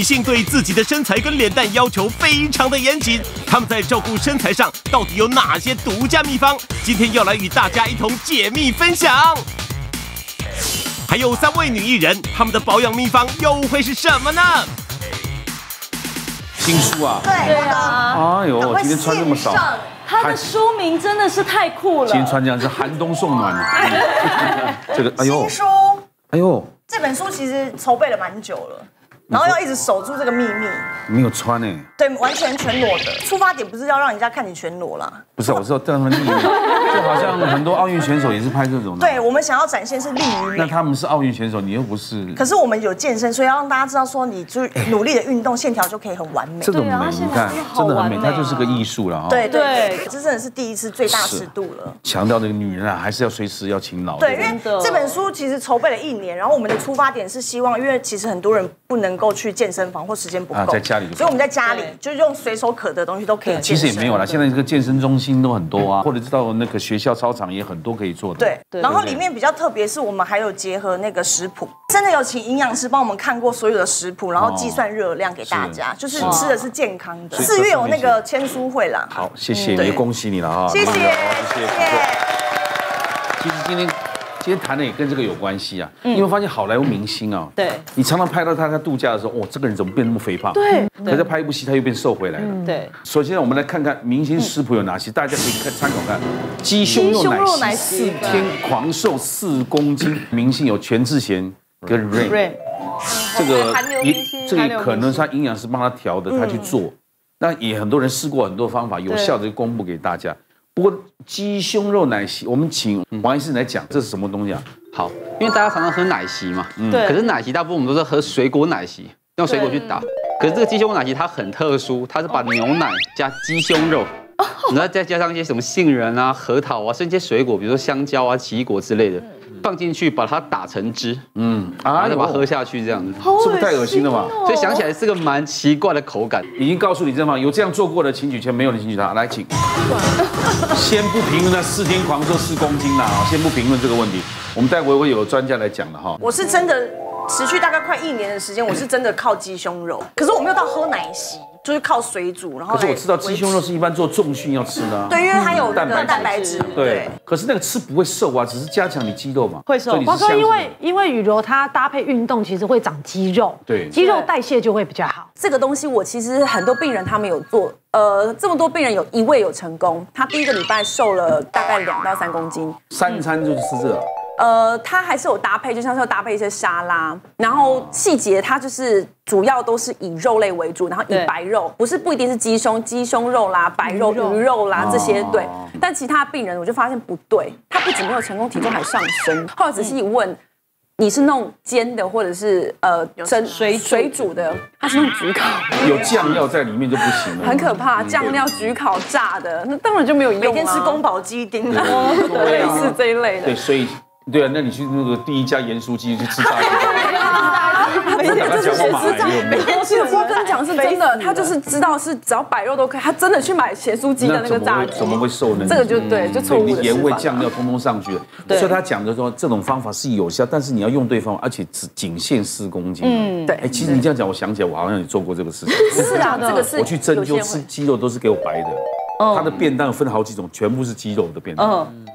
女性对自己的身材跟脸蛋要求非常的严谨，她们在照顾身材上到底有哪些独家秘方？今天要来与大家一同解密分享。还有三位女艺人，她们的保养秘方又会是什么呢？新书啊，对啊，哎呦，今天穿这么少，它的书名真的是太酷了。今天穿这样是寒冬送暖啊。这个，哎呦新，书哎呦，这本书其实筹备了蛮久了，然后要一直守住这个秘密，没有穿哎，对，完全全裸的。出发点不是要让人家看你全裸啦，不是，我知道这样的秘密，就好像很多奥运选手也是拍这种的。对，我们想要展现是利于。那他们是奥运选手，你又不是，可是我们有健身，所以要让大家知道说，你就努力的运动，线条就可以很完美这。种美，你看现在真的美，完美它就是个艺术了哈。对对对对，这真的是第一次最大尺度了。强调这个女人啊，还是要随时要勤劳。对，因为这本书其实筹备了一年，然后我们的出发点是希望，因为其实很多人不能够去健身房或时间不够，啊在家里所以我们在家里就是用随手可得的东西都可以健身。其实也没有啦，现在这个健身中心都很多啊，或者知道那个学校操场也很多可以做的。对，对然后里面比较特别是我们还有结合那个食谱，真的有请营养师帮我们看过所有的食谱，然后计算热量给大家，就是吃的是健康的。是四月有那个签书会啦，好，谢谢，对也恭喜你了哈。谢谢，谢谢谢。其实今天今天谈的也跟这个有关系啊，你会发现好莱坞明星啊，对你常常拍到他在度假的时候，哇，这个人怎么变那么肥胖？对可是拍一部戏他又变瘦回来了。对，首先，我们来看看明星食谱有哪些，大家可以看参考看。鸡胸肉奶奶昔昔四天狂瘦四公斤，明星有全智贤跟 Rain，瑞这个也这个可能是他营养师帮他调的，他去做。那也很多人试过很多方法，有效的就公布给大家。不过鸡胸肉奶昔，我们请王医师来讲，这是什么东西啊？好，因为大家常常喝奶昔嘛，嗯可是奶昔大部分我们都是喝水果奶昔，用水果去打。可是这个鸡胸奶昔它很特殊，它是把牛奶加鸡胸肉，然后再加上一些什么杏仁啊、核桃啊，甚至一些水果，比如说香蕉啊、奇异果之类的，放进去把它打成汁，嗯，然后啊再把它喝下去这样子。是不是太恶心了嘛？所以想起来是个蛮奇怪的口感。已经告诉你这方有这样做过的，请举拳；没有的，请举他。来，请。先不评论那四天狂瘦四公斤啦，啊，先不评论这个问题。我们待会会有专家来讲的哈。我是真的持续大概快一年的时间，我是真的靠鸡胸肉，可是我没有到喝奶昔，就是靠水煮，然后可是我知道鸡胸肉是一般做重训要吃的啊。对，因为它有那个蛋蛋白质，对，可是那个吃不会瘦啊，只是加强你肌肉嘛。会瘦包所以你是相信括因为因为羽柔它搭配运动，其实会长肌肉，对肌肉代谢就会比较好。这个东西，我其实很多病人他们有做，呃，这么多病人有一位有成功，他第一个礼拜瘦了大概两到三公斤，三餐就是吃这个。呃，它还是有搭配，就像是要搭配一些沙拉，然后细节它就是主要都是以肉类为主，然后以白肉，不是不一定是鸡胸、鸡胸肉啦、白肉、鱼肉。鱼肉啦这些哦对，但其他病人我就发现不对，他不仅没有成功，体重还上升。后来仔细一问。你是弄煎的，或者是呃蒸水水煮的，它是用焗烤，有酱料在里面就不行了，很可怕，酱料焗烤炸的，那当然就没有用、啊。每天吃宫保鸡丁，类似这一类的。对，。所以对啊，那你去那个第一家盐酥鸡去吃炸鸡，他讲他讲过马来有没有？其实我跟你讲是真的，他就是知道是只要摆肉都可以，他真的去买咸酥鸡的那个炸鸡，怎么会瘦呢？这个就对，就错误盐味酱料通通上去了，所以他讲的说这种方法是有效，但是你要用对方法，而且只仅限四公斤。嗯，对哎，其实你这样讲，我想起来，我好像也做过这个事情。是啊，这个是我去针灸吃鸡肉都是给我白的，他的便当有分好几种，全部是鸡肉的便当。嗯，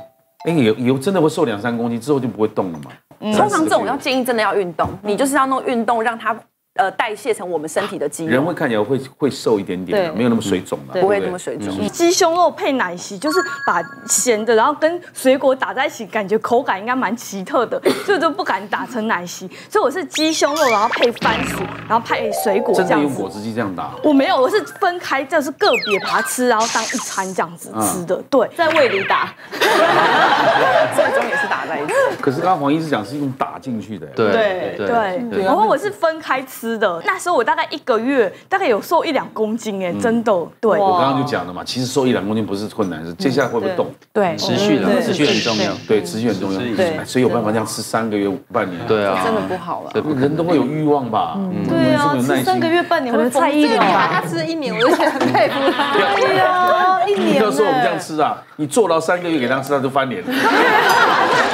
哎，以以后真的会瘦两三公斤，之后就不会动了嘛。通常这种要建议真的要运动，你就是要弄运动让它呃代谢成我们身体的肌肉人会，看起来会会瘦一点点没有那么水肿的，不会那么水肿。鸡胸肉配奶昔，就是把咸的，然后跟水果打在一起，感觉口感应该蛮奇特的，所以就不敢打成奶昔。所以我是鸡胸肉，然后配番薯，然后配水果真这样子的用果。汁机这样打。我没有，我是分开，就是个别把它吃，然后当一餐这样子吃的。对，在胃里打，最终也是打在一起。可是刚刚黄医师讲是用打进去的，对对对，然后我是分开吃的。那时候我大概一个月，大概有瘦一两公斤哎，真的。对，我刚刚就讲了嘛，其实瘦一两公斤不是困难，是接下来会不会动？对，持续的，持续很重要。对，持续很重要。对哎所以有办法这样吃三个月、半年。对啊，真的不好了。对，人都会有欲望吧？对啊，三个月半年会疯蔡依林掉吧他吃一年，我就觉得很佩服他。对啊，一年不要说我们这样。吃啊，你坐牢三个月给他吃，他就翻脸了。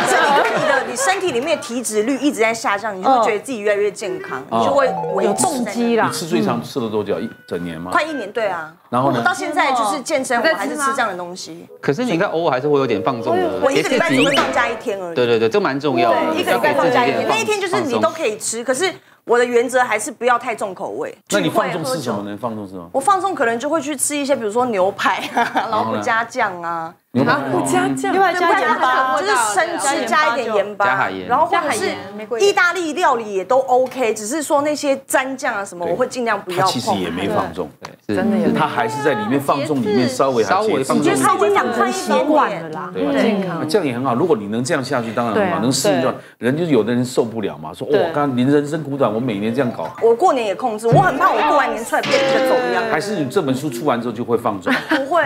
你身体里面的体脂率一直在下降，你就会觉得自己越来越健康，你就会维有动机啦你。吃最长吃了多久？一整年吗？快一年，对啊。然后呢我到现在就是健身，我还是吃这样的东西。可是你应该偶尔还是会有点放纵的，我一个礼拜只会放假一天而已。对对对，这蛮重要的，一个礼拜放假一天，那一天就是你都可以吃，可是我的原则还是不要太重口味。那你放纵是什么呢？放纵是什么？我放纵可能就会去吃一些，比如说牛排啊，然后不加酱啊，牛排不加酱，另外加盐巴，就是生吃加一点盐巴，加海盐。然后或者是意大利料理也都 OK，只是说那些蘸酱啊什么，我会尽量不要他其实也。没放纵，对。真的有他还是在里面放纵。里面稍微还稍微放纵就是稍微养成习惯了啦。对。啊健康。这样也很好。如果你能这样下去，当然很好，能适应就人就是有的人受不了嘛，说哇，刚刚您人生苦短，我每年这样搞，我过年也控制，我很怕我过完年出来变得跟走一样。还是你这本书出完之后就会放纵？不会，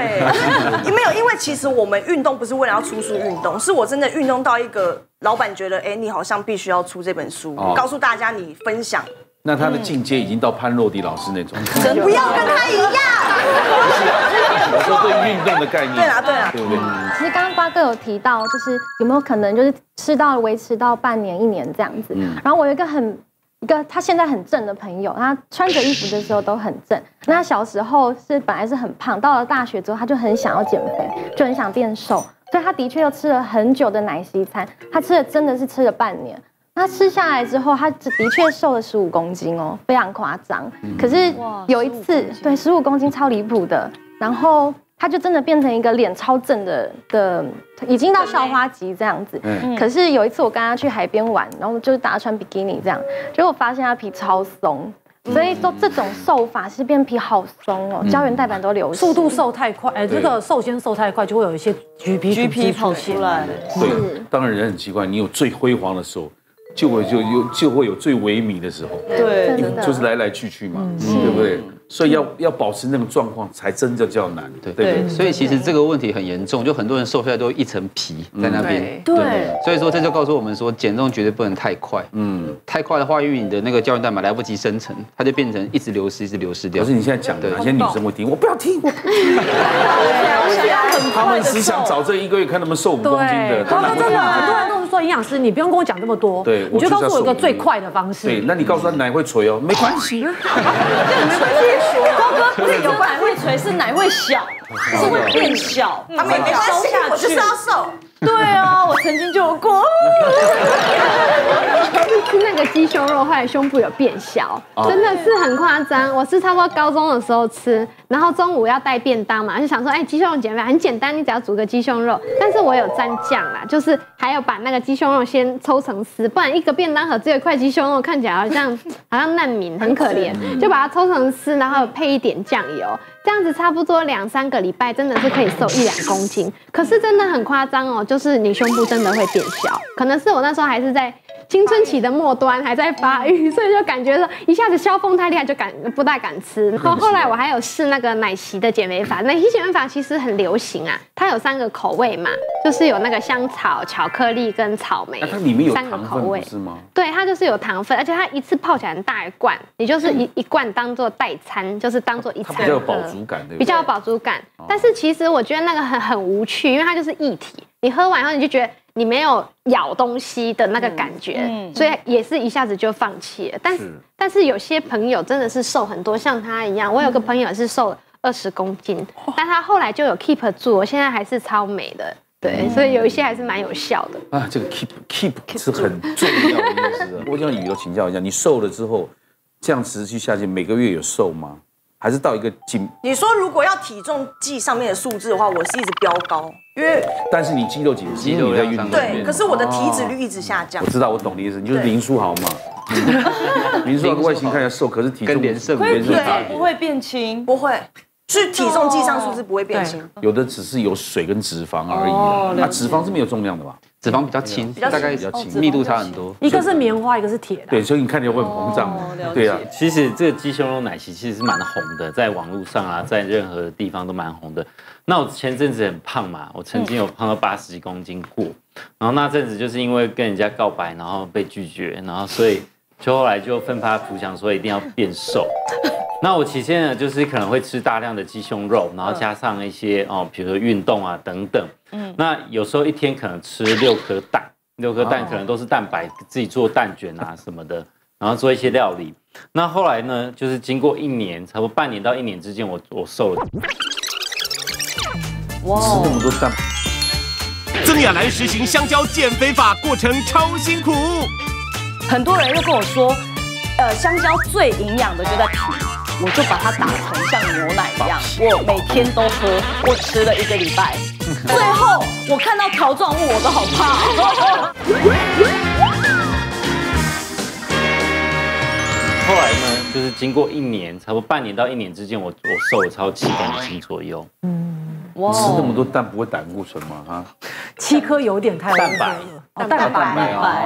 没有，因为其实我们运动不是为了要出书运动，是我真的运动到一个老板觉得，哎，你好像必须要出这本书，哦。告诉大家你分享，那他的境界已经到潘若迪老师那种，不要跟他一样。我说对运动的概念，对啊对啊对不对？其实刚刚瓜哥有提到，就是有没有可能就是吃到维持到半年一年这样子。然后我有一个很一个他现在很正的朋友，他穿着衣服的时候都很正。那小时候是本来是很胖，到了大学之后他就很想要减肥，就很想变瘦，所以他的确又吃了很久的奶昔餐，他吃了真的是吃了半年。他吃下来之后，他的确瘦了十五公斤哦，非常夸张。可是有一次，对，十五公斤超离谱的，然后他就真的变成一个脸超正的的，已经到校花级这样子。嗯。可是有一次我跟他去海边玩，然后就是打算穿比基尼这样，结果发现他皮超松。所以说这种瘦法是变皮好松哦，胶原蛋白都流失。速度瘦太快，哎，这个瘦先瘦太快，就会有一些橘皮橘皮跑出来，对，当然人很奇怪，你有最辉煌的时候，就会就有就会有最萎靡的时候，对，真的。就是来来去去嘛，对不对？所以要要保持那种状况，才真的叫难，对不对？所以其实这个问题很严重，就很多人瘦下来都一层皮在那边。对，所以说这就告诉我们说，减重绝对不能太快。嗯，太快的话，因为你的那个胶原蛋白来不及生成，它就变成一直流失，一直流失掉可是。你现在讲的，对哪些女生会听？我不要听，我不 他们只想找这一个月看他们瘦五公斤的，对，他们真的很多人都是说营养师，你不用跟我讲这么多，对你就告诉我一个最快的方式。对，那你告诉他奶会垂哦，没关系，高哥不是有奶会垂，是奶会小，是会变小，他们也没关系，我就是要瘦。对啊，我曾经就有过，吃那个鸡胸肉，后来胸部有变小，真的是很夸张。我是差不多高中的时候吃，然后中午要带便当嘛，就想说，哎，鸡胸肉减肥很简单，你只要煮个鸡胸肉。但是我有蘸酱啦，就是还有把那个鸡胸肉先抽成丝，不然一个便当盒只有一块鸡胸肉，看起来好像好像难民，很可怜。就把它抽成丝，然后配一点酱油，这样子差不多两三个礼拜，真的是可以瘦一两公斤。可是真的很夸张哦，就是你胸部真的会变小，可能是我那时候还是在。青春期的末端还在发育，所以就感觉说一下子消风太厉害，就敢不大敢吃。然后后来我还有试那个奶昔的减肥法，奶昔减肥法其实很流行啊，它有三个口味嘛，就是有那个香草、巧克力跟草莓那它里面有三个口味。是吗？对，它就是有糖分，而且它一次泡起来很大一罐，你就是一一罐当做代餐，就是当做一餐比较有饱足感？比较有饱足感。但是其实我觉得那个很很无趣，因为它就是液体，你喝完以后你就觉得你没有咬东西的那个感觉，所以也是一下子就放弃了。但但是有些朋友真的是瘦很多，像他一样，我有个朋友是瘦了二十公斤，但他后来就有 keep 住，现在还是超美的。对，所以有一些还是蛮有效的。啊，这个 keep keep 是很重要的意思啊。我想宇都请教一下，你瘦了之后，这样持续下去，每个月有瘦吗？还是到一个紧？你说如果要体重计上面的数字的话，我是一直飙高，因为但是你肌肉紧实，因为你在运动。对，可是我的体脂率一直下降我。知道，我懂你意思，你就是林书豪嘛。嗯 林书豪外形看起来瘦，可是体重跟连胜连胜差别。不会变轻，不会，是体重计上数字不会变轻。有的只是有水跟脂肪而已啊，那脂肪是没有重量的吧？脂肪比较轻，较大概比较轻密度差很多。一个是棉花，一个是铁的。对，所以你看起来会很膨胀。对啊，其实这个鸡胸肉奶昔其实是蛮红的，在网络上啊，在任何地方都蛮红的。那我前阵子很胖嘛，我曾经有胖到八十几公斤过，然后那阵子就是因为跟人家告白，然后被拒绝，然后所以就后来就奋发图强，说一定要变瘦。那我期间呢，就是可能会吃大量的鸡胸肉，然后加上一些哦，比如说运动啊等等。嗯，那有时候一天可能吃六颗蛋，六颗蛋可能都是蛋白，自己做蛋卷啊什么的，然后做一些料理。那后来呢，就是经过一年，差不多半年到一年之间，我我瘦了。哇，吃那么多蛋。曾雅兰实行香蕉减肥法，过程超辛苦。很多人又跟我说，呃，香蕉最营养的就在皮，我就把它打成像牛奶一样，我每天都喝，我吃了一个礼拜，最后我看到条状物我都好怕。后来呢，就是经过一年，差不多半年到一年之间，我我瘦了超七公斤左右。嗯，哇，吃那么多蛋不会胆固醇吗？哈，七颗有点太蛋白，蛋白，蛋白，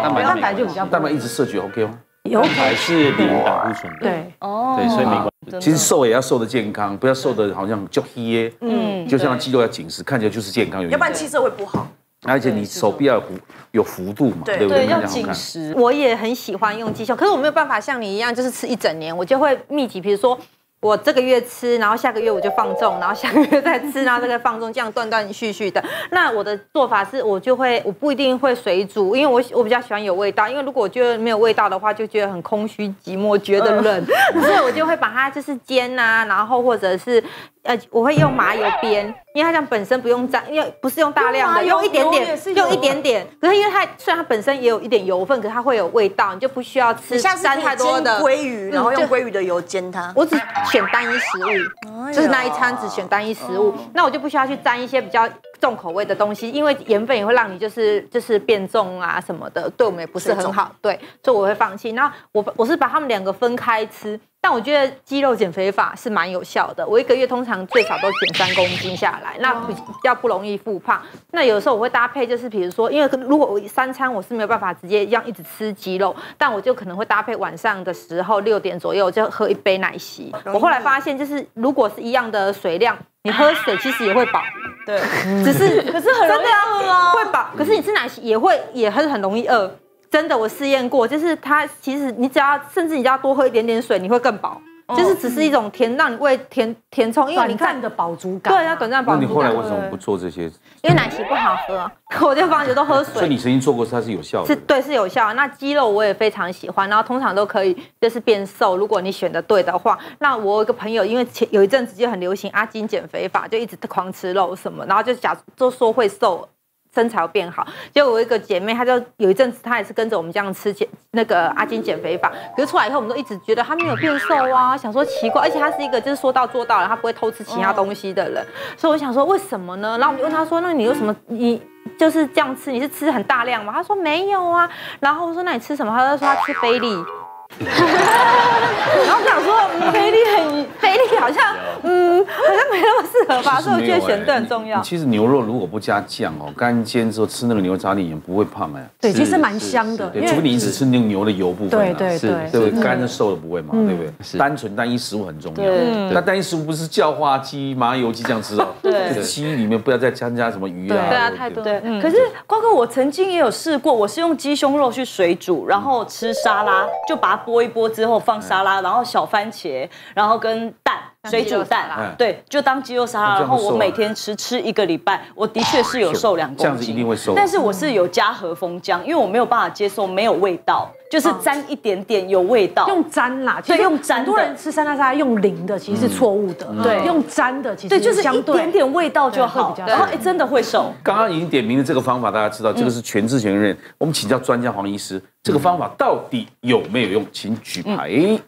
蛋白，蛋白就比较蛋白一直摄取 OK 吗？有还是比胆固醇的，对，哦，对，所以没关系。其实瘦也要瘦的健康，不要瘦的好像就黑，嗯，就像肌肉要紧实，看起来就是健康，要不然气色会不好。而且你手臂要有有幅度嘛，对不对？要紧实。我也很喜欢用鸡胸，可是我没有办法像你一样，就是吃一整年，我就会密集，比如说。我这个月吃，然后下个月我就放纵，然后下个月再吃，然后这个放纵，这样断断续续的。那我的做法是，我就会，我不一定会水煮，因为我我比较喜欢有味道。因为如果我觉得没有味道的话，就觉得很空虚寂寞，觉得冷，所以我就会把它就是煎啊，然后或者是。呃，我会用麻油煸，因为它这样本身不用沾，因为不是用大量的，用一点点，用一点点。可是因为它虽然它本身也有一点油分，可是它会有味道，你就不需要吃沾太多的鲑鱼，然后用鲑鱼的油煎它。我只选单一食物，就是那一餐只选单一食物，那我就不需要去沾一些比较重口味的东西，因为盐分也会让你就是就是变重啊什么的，对我们也不是很好。对，所以我会放弃。那我我是把它们两个分开吃。但我觉得肌肉减肥法是蛮有效的。我一个月通常最少都减三公斤下来，那比较不容易复胖。那有的时候我会搭配，就是比如说，因为如果我三餐我是没有办法直接一样一直吃鸡肉，但我就可能会搭配晚上的时候六点左右就喝一杯奶昔。我后来发现，就是如果是一样的水量，你喝水其实也会饱。对，只是可是很容易饿哦，会饱。可是你吃奶昔也会也很很容易饿。真的，我试验过，就是它其实你只要，甚至你只要多喝一点点水，你会更饱。就是只是一种填，让你胃填填充，因为你看的饱足感。对，要短暂饱足感。那你后来为什么不做这些？因为奶昔不好喝，我就放觉都喝水。所以你曾经做过，它是有效的。是，对，是有效。那鸡肉我也非常喜欢，然后通常都可以就是变瘦，如果你选的对的话。那我有个朋友，因为前有一阵子就很流行阿金减肥法，就一直狂吃肉什么，然后就假就说会瘦。身材变好，结果我一个姐妹，她就有一阵子，她也是跟着我们这样吃减那个阿金减肥法，可是出来以后，我们都一直觉得她没有变瘦啊，想说奇怪，而且她是一个就是说到做到了，她不会偷吃其他东西的人，所以我想说为什么呢？然后我们就问她说，那你有什么你就是这样吃，你是吃很大量吗？她说没有啊，然后我说那你吃什么？她就说她吃菲力。然后想说，菲力很菲力好像，嗯，好像没那么适合吧，所以我觉得选对很重要。其实牛肉如果不加酱哦，干煎之后吃那个牛杂里也不会胖哎。对，其实蛮香的。对，除非你一直吃那个牛的油部分。对对对，对干的瘦的不会嘛，对不对？是单纯单一食物很重要。对。那单一食物不是叫花鸡、麻油鸡这样吃哦。对。鸡里面不要再加加什么鱼啊。对啊，太多。对。可是光哥，我曾经也有试过，我是用鸡胸肉去水煮，然后吃沙拉，就把它剥一剥之后放沙拉，然后小番茄，然后跟蛋。水煮蛋，对，就当鸡肉沙拉。然后我每天吃吃一个礼拜，我的确是有瘦两公斤。这样子一定会瘦。但是我是有加和风浆，因为我没有办法接受没有味道，就是沾一点点有味道。用沾啦，对，用沾。很多人吃沙拉沙拉用淋的，其实是错误的。对，用沾的，其实对，就是一点点味道就好。然后哎，真的会瘦。刚刚已经点名了这个方法，大家知道这个是全智全任。我们请教专家黄医师，这个方法到底有没有用？请举牌。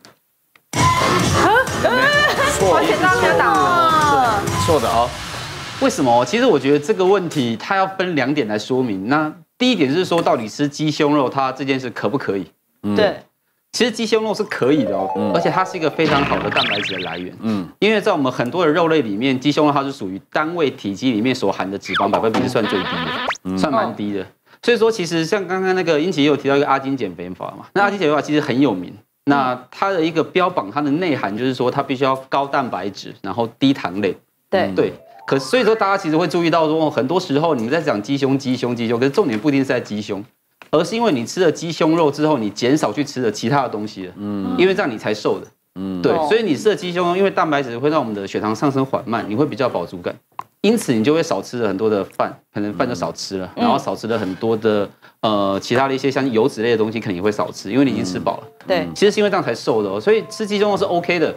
错，完全都没有打错的哦。为什么？其实我觉得这个问题它要分两点来说明。那第一点是说，到底吃鸡胸肉它这件事可不可以？对，其实鸡胸肉是可以的哦，而且它是一个非常好的蛋白质的来源。嗯，因为在我们很多的肉类里面，鸡胸肉它是属于单位体积里面所含的脂肪百分比是算最低的，算蛮低的。所以说，其实像刚刚那个英奇也有提到一个阿金减肥法嘛，那阿金减肥法其实很有名。那它的一个标榜，它的内涵就是说，它必须要高蛋白质，然后低糖类。对对，可所以说大家其实会注意到说，很多时候你们在讲鸡胸、鸡胸、鸡胸，可是重点不一定是在鸡胸，而是因为你吃了鸡胸肉之后，你减少去吃了其他的东西了。嗯，因为这样你才瘦的。嗯，对，所以你吃了鸡胸肉，因为蛋白质会让我们的血糖上升缓慢，你会比较饱足感。因此你就会少吃了很多的饭，可能饭就少吃了，然后少吃了很多的呃其他的一些像油脂类的东西，肯定也会少吃，因为你已经吃饱了。对，其实是因为这样才瘦的哦，所以吃鸡胸肉是 OK 的，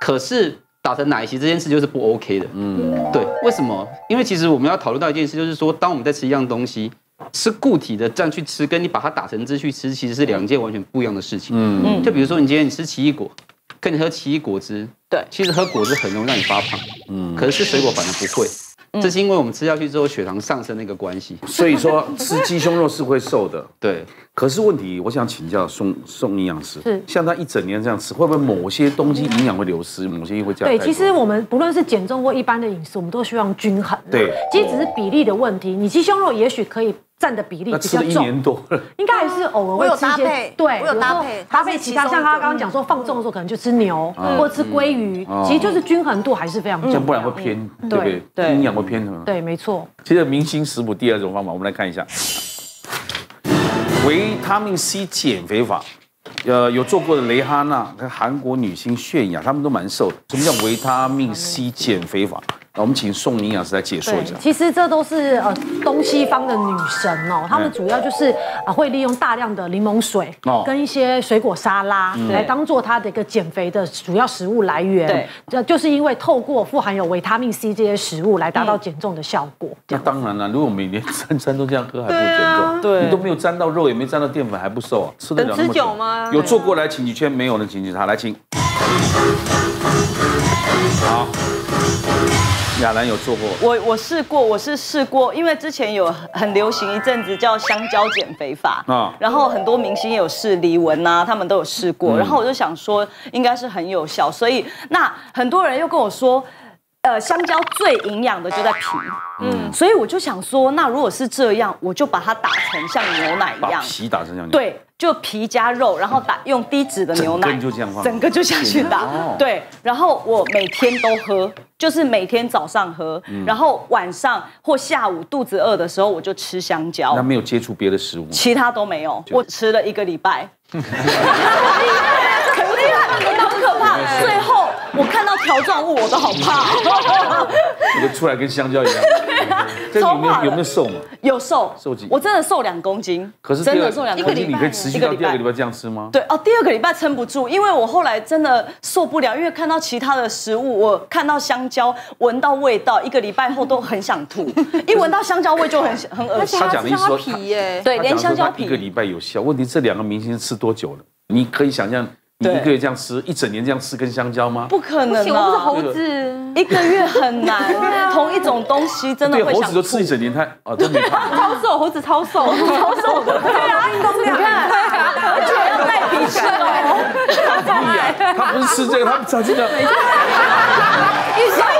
可是打成奶昔这件事就是不 OK 的。嗯，对，为什么？因为其实我们要讨论到一件事，就是说当我们在吃一样东西。吃固体的这样去吃，跟你把它打成汁去吃，其实是两件完全不一样的事情。嗯嗯，就比如说你今天你吃奇异果，跟你喝奇异果汁，对，其实喝果汁很容易让你发胖。嗯，可是吃水果反而不会。这是因为我们吃下去之后血糖上升的一个关系，所以说吃鸡胸肉是会瘦的。对，可是问题我想请教宋宋营养师，是像他一整年这样吃，会不会某些东西营养会流失，某些会加？对，其实我们不论是减重或一般的饮食，我们都希望均衡。对，其实只是比例的问题。你鸡胸肉也许可以。占的比例比较重，应该还是偶尔会吃一些，对，我有搭配搭配其他，像他刚刚讲说放纵的时候可能就吃牛或者吃鲑鱼，其实就是均衡度还是非常重要，不然会偏，对不对？对，营养会偏什么？对，没错。其实明星食谱第二种方法，我们来看一下，维他命 C 减肥法，呃，有做过的蕾哈娜跟韩国女星泫雅，她们都蛮瘦的。什么叫维他命 C 减肥法？我们请宋营养师来解说一下。其实这都是呃东西方的女神哦，她们主要就是啊会利用大量的柠檬水跟一些水果沙拉来当做她的一个减肥的主要食物来源。对，这就是因为透过富含有维他命 C 这些食物来达到减重的效果。那当然了，如果每天三餐都这样喝，还不减重？对，你都没有沾到肉，也没沾到淀粉，还不瘦啊？吃得了那么久吗？有做过来请几圈，没有的请举他来请。好。亚兰有做过，我我试过，我是试过，因为之前有很流行一阵子叫香蕉减肥法啊，然后很多明星也有试，李玟啊，他们都有试过，然后我就想说应该是很有效，所以那很多人又跟我说，呃，香蕉最营养的就在皮，嗯，所以我就想说，那如果是这样，我就把它打成像牛奶一样，皮打成像对。就皮加肉，然后打用低脂的牛奶，整个就下去打。对，然后我每天都喝，就是每天早上喝，然后晚上或下午肚子饿的时候我就吃香蕉。那没有接触别的食物？其他都没有，我吃了一个礼拜。很厉害，很厉害，很可怕。最后。我看到条状物，我都好怕。你出来跟香蕉一样。这有没有有没有瘦嘛？有瘦，瘦几？我真的瘦两公斤。可是真的瘦两公斤，你可以持续到第二个礼拜这样吃吗？对哦，第二个礼拜撑不住，因为我后来真的受不了，因为看到其他的食物，我看到香蕉，闻到味道，一个礼拜后都很想吐。一闻到香蕉味就很很恶心。他讲的意思说，对，连香蕉皮一个礼拜有效。问题这两个明星吃多久了？你可以想象。你一个月这样吃，一整年这样吃根香蕉吗？不可能啊！我是猴子，一个月很难。同一种东西真的会想。猴子都吃一整年，他啊，真没胖。超瘦，猴子超瘦，超瘦的。对啊，运动量。你看，而且要带皮吃哦。他不是吃这个，他吃这个。所以所以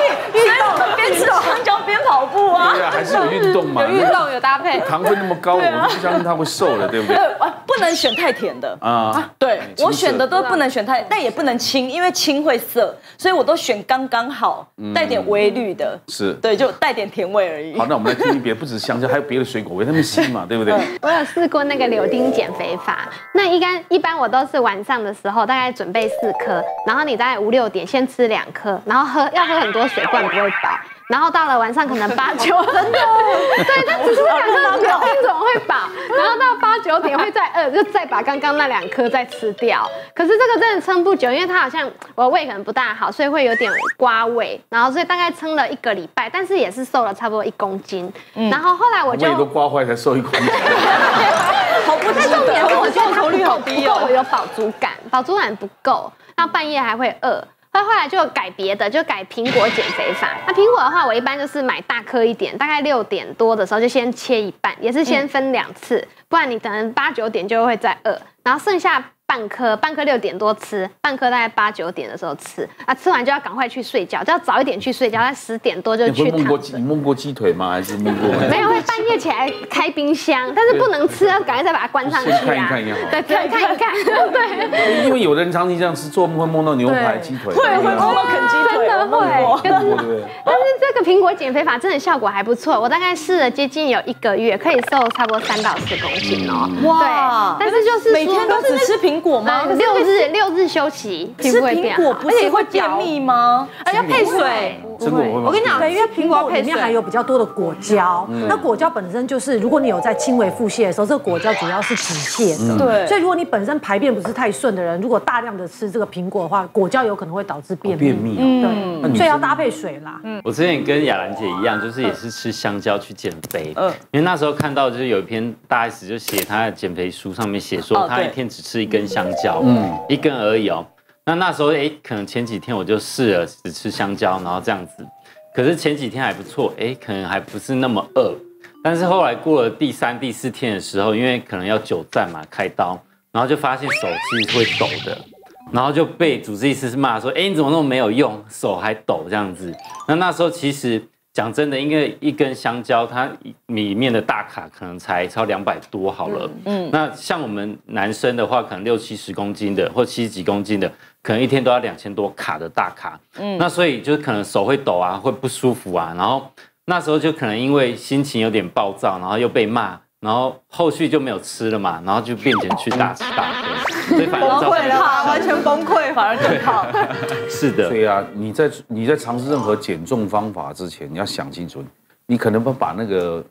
边吃香蕉边跑步啊。对啊，还是有运动嘛。有运动有搭配。糖分那么高，我们不相信他会瘦了，对不对？不能选太甜的啊！对我选的都不能选太，但也不能清，因为清会涩，所以我都选刚刚好，带点微绿的。是，对，就带点甜味而已。好，那我们来听一别，不止香蕉，还有别的水果，维他命 C 嘛，对不对？我有试过那个柳丁减肥法，那一般一般我都是晚上的时候大概准备四颗，然后你大概五六点先吃两颗，然后喝要喝很多水，不然不会饱。然后到了晚上可能八 九，真的，对，他只是两颗柳丁怎么会饱？然后到八九点会再饿，就再把刚刚那两颗再吃掉。可是这个真的撑不久，因为它好像我胃可能不大好，所以会有点刮胃。然后所以大概撑了一个礼拜，但是也是瘦了差不多一公斤。然后后来我就胃都刮坏才瘦一公斤，好不重点，我觉得头率好低哦，有饱足感，饱足感不够，到半夜还会饿。那后来就改别的，就改苹果减肥法。那苹果的话，我一般就是买大颗一点，大概六点多的时候就先切一半，也是先分两次，不然你可能八九点就会再饿，然后剩下。半颗，半颗六点多吃，半颗大概八九点的时候吃啊，吃完就要赶快去睡觉，就要早一点去睡觉，在十点多就去梦。过鸡，梦过鸡腿吗？还是梦过？没有，会半夜起来开冰箱，但是不能吃，要赶快再把它关上去啊。看一看也好。对，看一看，对。因为有的人长期这样吃，做梦会梦到牛排、鸡腿，会会梦到啃鸡腿，真的会。但是这个苹果减肥法真的效果还不错，我大概试了接近有一个月，可以瘦差不多三到四公斤哦。哇！但是就是每天都只吃苹。果吗？六日六日休息，吃苹果不是会便秘吗？还要配水。真的会？我跟你讲，对，因为苹果里面含有比较多的果胶，那果胶本身就是，如果你有在轻微腹泻的时候，这个果胶主要是止泻的。对，所以如果你本身排便不是太顺的人，如果大量的吃这个苹果的话，果胶有可能会导致便秘。便秘，对，所以要搭配水啦。嗯，我之前跟雅兰姐一样，就是也是吃香蕉去减肥。嗯，因为那时候看到就是有一篇大 S 就写她的减肥书，上面写说她一天只吃一根香蕉，嗯，一根而已哦。那那时候哎，可能前几天我就试了只吃香蕉，然后这样子，可是前几天还不错，哎，可能还不是那么饿。但是后来过了第三、第四天的时候，因为可能要久站嘛，开刀，然后就发现手其实会抖的，然后就被主治医师骂说，哎，你怎么那么没有用，手还抖这样子。那那时候其实。讲真的，因为一根香蕉，它里面的大卡可能才超两百多好了。嗯，那像我们男生的话，可能六七十公斤的，或七十几公斤的，可能一天都要两千多卡的大卡。嗯，那所以就是可能手会抖啊，会不舒服啊。然后那时候就可能因为心情有点暴躁，然后又被骂。然后后续就没有吃了嘛，然后就变成去大吃大喝，所以崩溃了，完全崩溃，反而更胖。是的，对啊，你在你在尝试任何减重方法之前，你要想清楚，你可能会把那个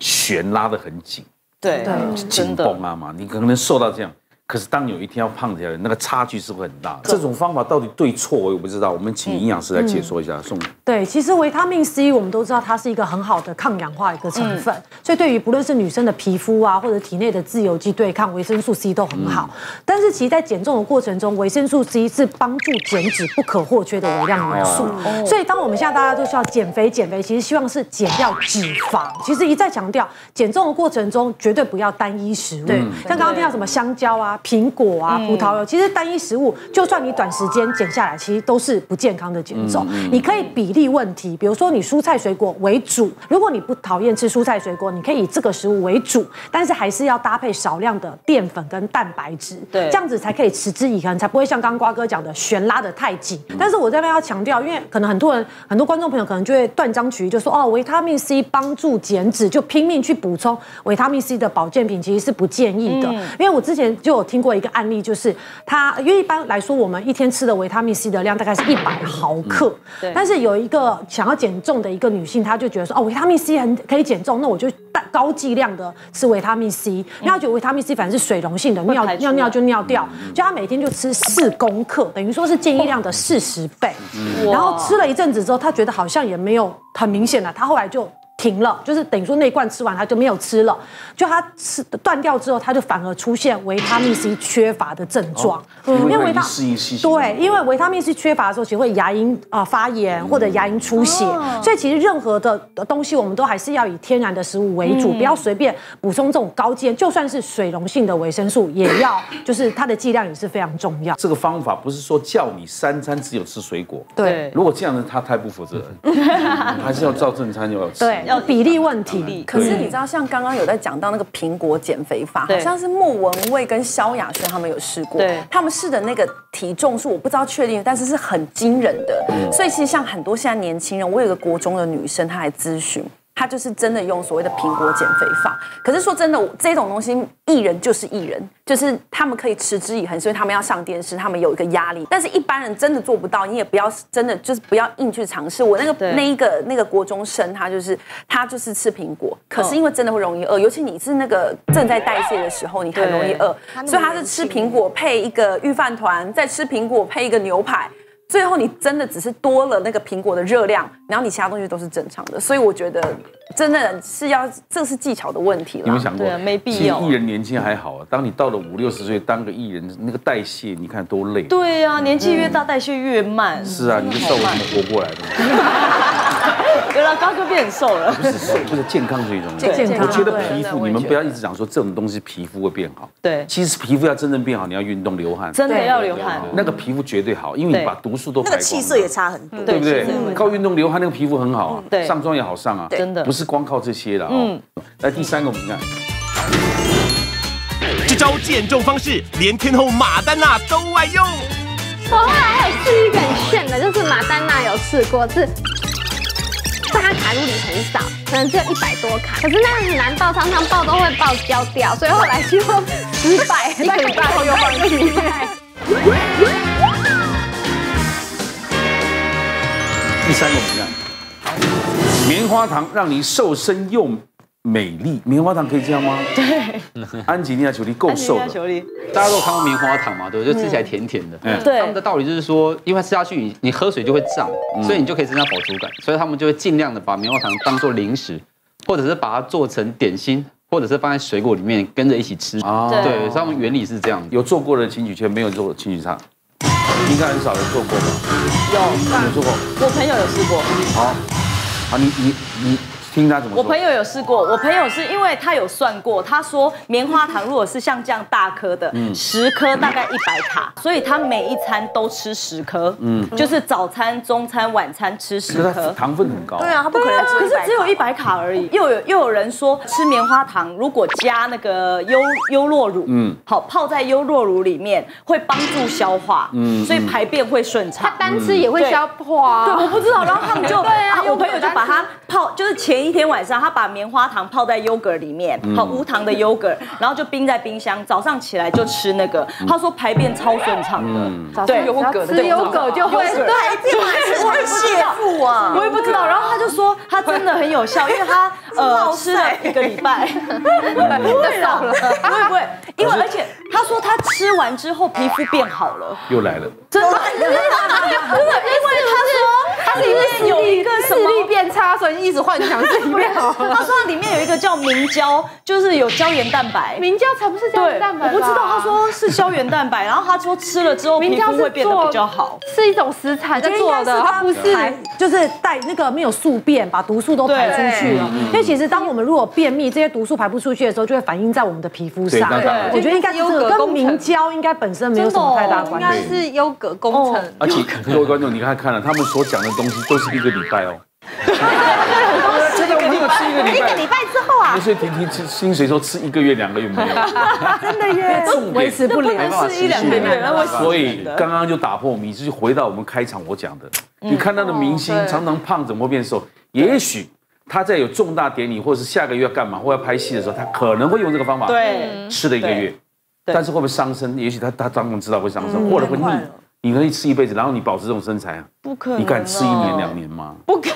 弦拉得很紧，对，紧绷啊嘛，你可能瘦到这样。可是当有一天要胖起来，那个差距是会很大。这种方法到底对错，我也不知道。我们请营养师来解说一下。宋对，其实维他命 C 我们都知道它是一个很好的抗氧化一个成分，所以对于不论是女生的皮肤啊，或者体内的自由基对抗维生素 C 都很好。但是其实，在减重的过程中，维生素 C 是帮助减脂不可或缺的微量元素。所以，当我们现在大家都需要减肥，减肥其实希望是减掉脂肪。其实一再强调，减重的过程中绝对不要单一食物。对，像刚刚听到什么香蕉啊。苹果啊，葡萄柚，其实单一食物，就算你短时间减下来，其实都是不健康的减重。你可以比例问题，比如说你蔬菜水果为主，如果你不讨厌吃蔬菜水果，你可以以这个食物为主，但是还是要搭配少量的淀粉跟蛋白质，对，这样子才可以持之以恒，才不会像刚刚瓜哥讲的悬拉的太紧。但是我这边要强调，因为可能很多人、很多观众朋友可能就会断章取义，就说哦，维他命 C 帮助减脂，就拼命去补充维他命 C 的保健品，其实是不建议的。因为我之前就有听过一个案例，就是她，因为一般来说，我们一天吃的维他命 C 的量大概是一百毫克。对。但是有一个想要减重的一个女性，她就觉得说，哦，维他命 C 很可以减重，那我就大高剂量的吃维他命 C。因为她觉得维他命 C 反正是水溶性的，尿尿尿就尿掉，就她每天就吃四公克，等于说是建议量的四十倍。然后吃了一阵子之后，她觉得好像也没有很明显了，她后来就。停了，就是等于说那一罐吃完，他就没有吃了。就他吃断掉之后，他就反而出现维他命 C 缺乏的症状。因为维他对，因为维他命 C 缺乏的时候，其实会牙龈啊发炎或者牙龈出血。所以其实任何的东西，我们都还是要以天然的食物为主，不要随便补充这种高剂，就算是水溶性的维生素，也要就是它的剂量也是非常重要。这个方法不是说叫你三餐只有吃水果。对，如果这样的，他太不负责任，还是要照正餐就要吃。对。比例问题，可是你知道，像刚刚有在讲到那个苹果减肥法，好像是莫文蔚跟萧亚轩他们有试过，他们试的那个体重数我不知道确定，但是是很惊人的。所以其实像很多现在年轻人，我有个国中的女生，她来咨询。他就是真的用所谓的苹果减肥法，可是说真的，这种东西艺人就是艺人，就是他们可以持之以恒，所以他们要上电视，他们有一个压力。但是一般人真的做不到，你也不要真的就是不要硬去尝试。我那个那一个那个国中生，他就是他就是吃苹果，可是因为真的会容易饿，尤其你是那个正在代谢的时候，你很容易饿，所以他是吃苹果配一个御饭团，再吃苹果配一个牛排。最后你真的只是多了那个苹果的热量，然后你其他东西都是正常的，所以我觉得真的是要这是技巧的问题了。有没有想过？没必要。艺人年轻还好啊，当你到了五六十岁当个艺人，那个代谢你看多累。对呀，年纪越大代谢越慢。是啊，你就瘦怎么活过来的？原来高哥变瘦了。不是瘦，不是健康最重要。健康。我觉得皮肤，你们不要一直讲说这种东西皮肤会变好。对。其实皮肤要真正变好，你要运动流汗。真的要流汗。那个皮肤绝对好，因为你把毒素都排光。那个气色也差很多，对不对？靠运动流汗，那个皮肤很好啊。对。上妆也好上啊。真的。不是光靠这些的哦。来第三个，我们看。这招减重方式，连天后马丹娜都爱用。我后来还有试一个很炫的，就是马丹娜有试过是。但它卡路里很少，可能只有一百多卡，可是那样很难爆，常常爆都会爆焦掉，所以后来就失败，一个礼拜后又放弃。第三个我们看，棉花糖让你瘦身又美丽。棉花糖可以这样吗？对，安吉丽娜·裘丽够瘦的。大家都看过棉花糖嘛？对，就吃起来甜甜的。嗯对，他们的道理就是说，因为吃下去你你喝水就会胀，所以你就可以增加饱足感，所以他们就会尽量的把棉花糖当做零食，或者是把它做成点心，或者是放在水果里面跟着一起吃。啊，对，他们原理是这样。有做过的请举圈，没有做过请举叉。应该很少人做过吧？有，有做过。我朋友有试过。好，好，你你你。听他怎么？我朋友有试过，我朋友是因为他有算过，他说棉花糖如果是像这样大颗的，十颗大概一百卡，所以他每一餐都吃十颗，嗯，就是早餐、中餐、晚餐吃十颗，糖分很高。对啊，他不可能，可是只有一百卡而已。又有又有人说吃棉花糖如果加那个优优酪乳，嗯，好泡在优酪乳里面会帮助消化，嗯，所以排便会顺畅。他单吃也会消化，对，我不知道。然后他们就，对啊，我朋友就把它泡，就是前。一天晚上，他把棉花糖泡在优格里面，好无糖的优格，然后就冰在冰箱。早上起来就吃那个，他说排便超顺畅的。对，优格吃优格就会对，一晚上会泻腹啊，我也不知道。然后他就说他真的很有效，因为他 呃吃了一个礼拜，不会了，不会不会，因为而且他说他吃完之后皮肤变好了，又来了，真的，真的，因为他说。他里面有一个视力变差，所以一直幻想视力变好。他说里面有一个叫明胶，就是有胶原蛋白。明胶才不是胶原蛋白，我不知道。他说是胶原蛋白，然后他说吃了之后皮肤会变得比较好，是一种食材在做的，它不是就是带那个没有宿便，把毒素都排出去了。因为其实当我们如果便秘，这些毒素排不出去的时候，就会反映在我们的皮肤上。我觉得应该优格跟明胶应该本身没有什么太大关系，应该是优格工程。而且各位观众，你看看了他们所讲的。东西都是一个礼拜哦，吃一个礼拜。一个礼拜之后啊，不是婷婷吃薪水说吃一个月、两个月没有，真的耶，维持不了，吃一两个月，所以刚刚就打破迷思，就回到我们开场我讲的，你看到的明星常常胖，怎么变瘦？也许他在有重大典礼，或者是下个月要干嘛，或要拍戏的时候，他可能会用这个方法，对，吃了一个月，但是会不会伤身？也许他他当然知道会伤身，或者会腻。你可以吃一辈子，然后你保持这种身材啊？不可能！你敢吃一年两年吗？不敢。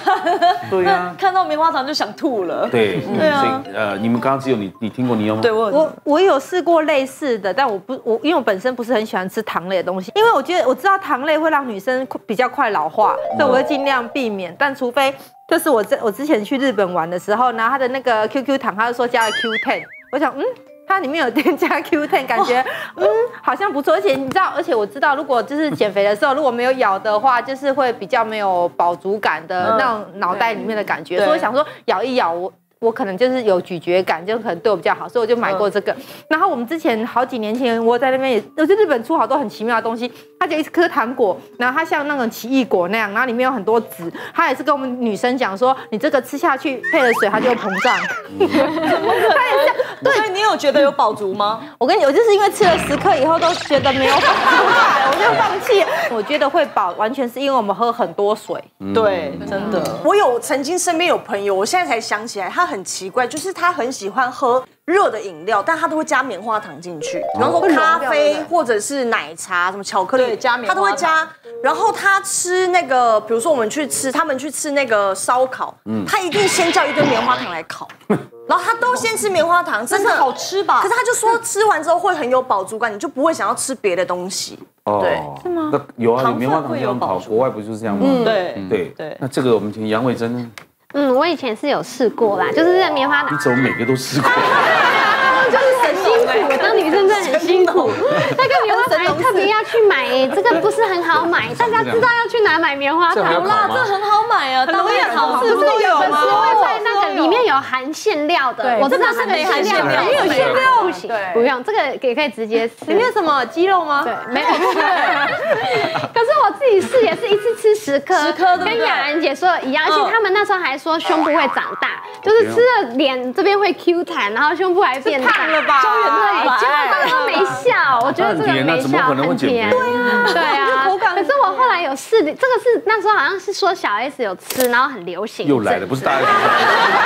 对啊，看到棉花糖就想吐了。对，对啊。呃，你们刚刚只有你，你听过你有吗？对我，我我有试过类似的，但我不，我因为我本身不是很喜欢吃糖类的东西，因为我觉得我知道糖类会让女生比较快老化，所以我会尽量避免。但除非就是我在我之前去日本玩的时候，然后他的那个 QQ 糖，他就说加了 Q ten，我想嗯。它里面有添加 Q10，感觉嗯好像不错，而且你知道，而且我知道，如果就是减肥的时候，如果没有咬的话，就是会比较没有饱足感的那种脑袋里面的感觉，所以我想说咬一咬我。我可能就是有咀嚼感，就可能对我比较好，所以我就买过这个。然后我们之前好几年前，我在那边也，我在日本出好多很奇妙的东西。它就一颗糖果，然后它像那种奇异果那样，然后里面有很多籽。它也是跟我们女生讲说，你这个吃下去配了水，它就会膨胀。他也是，对，你有觉得有饱足吗？我跟你，我就是因为吃了十颗以后都觉得没有饱足感，我就放弃。我觉得会饱，完全是因为我们喝很多水。对，真的。我有曾经身边有朋友，我现在才想起来，他。很奇怪，就是他很喜欢喝热的饮料，但他都会加棉花糖进去，比方说咖啡或者是奶茶，什么巧克力，加棉花，他都会加。然后他吃那个，比如说我们去吃，他们去吃那个烧烤，嗯，他一定先叫一堆棉花糖来烤，然后他都先吃棉花糖，真的好吃吧？可是他就说吃完之后会很有饱足感，你就不会想要吃别的东西。哦，对，是吗？那有啊，棉花糖这样跑，国外不就是这样吗？对对对。那这个我们请杨伟珍。嗯，我以前是有试过啦，就是在棉花糖。你怎么每个都试过？就是很辛苦，当女生真的很辛苦。那个棉花糖特别要去买，这个不是很好买。大家知道要去哪买棉花糖啦？这很好买啊，当然好，是不是有粉丝会在那个里面有含馅料的？我知道是没含馅料，没有馅料不行，不用这个也可以直接吃。里面什么鸡肉吗？对，没有。可是我自己试也是一次吃十颗，十颗跟雅兰姐说的一样，而且他们那时候还说胸部会长大，就是吃了脸这边会 Q 弹，然后胸部还变大了吧？对，结果这个都没笑，我觉得这个没笑，很甜。对啊，对啊。可是我后来有试，这个是那时候好像是说小 S 有吃，然后很流行。又来了，不是大 S。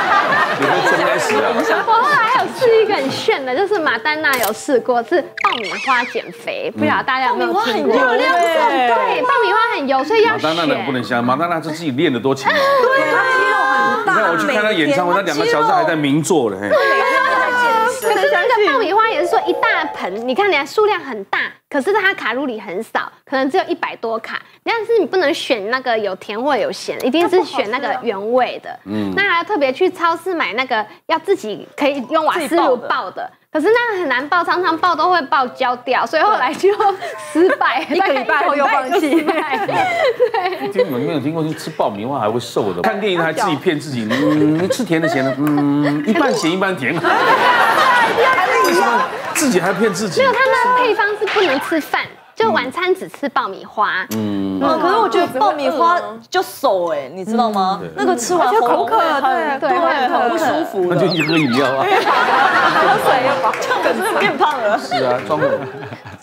我后来还有试一个很炫的，就是马丹娜有试过，是爆米花减肥，不晓得大家有没有听过？热量对，爆米花很油，所以要马丹娜的不能相，马丹娜是自己练的多勤劳。对，他肌肉很大。你看我去看他演唱会，他两个小时还在名作了。对，可是那个爆米花也是说一大盆，你看起来数量很大。可是它卡路里很少，可能只有一百多卡。但是你不能选那个有甜或有咸，一定是选那个原味的。嗯，那还要特别去超市买那个要自己可以用瓦斯炉爆的。可是那个很难爆，常常爆都会爆焦掉，所以后来就失败，一个礼拜后又放弃。对，听你们没有听过，就吃爆米花还会瘦的。看电影还自己骗自己，嗯，吃甜的咸的，嗯，一半咸一半甜。为什么自己还骗自己？没有，他们配方是不能吃饭，就晚餐只吃爆米花。嗯，可是我觉得爆米花就手哎，你知道吗？那个吃完就口渴，对对，很不舒服。那就一喝饮料啊，喝水这样，可是变胖了。是啊，装的。